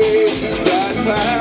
face inside my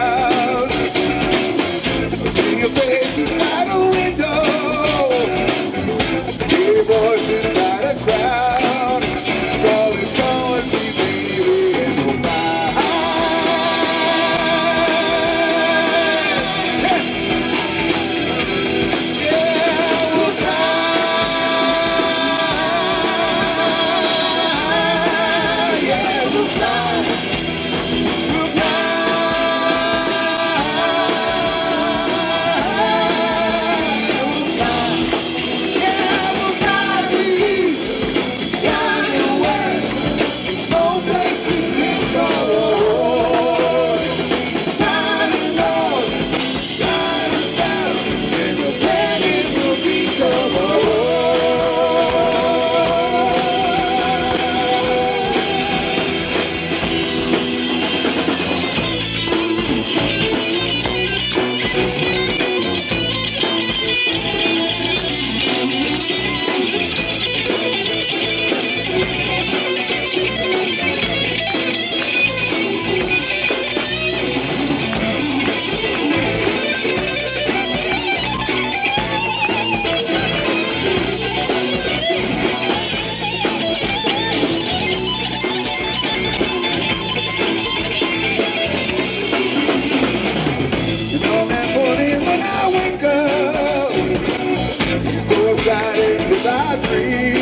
shining is our dream.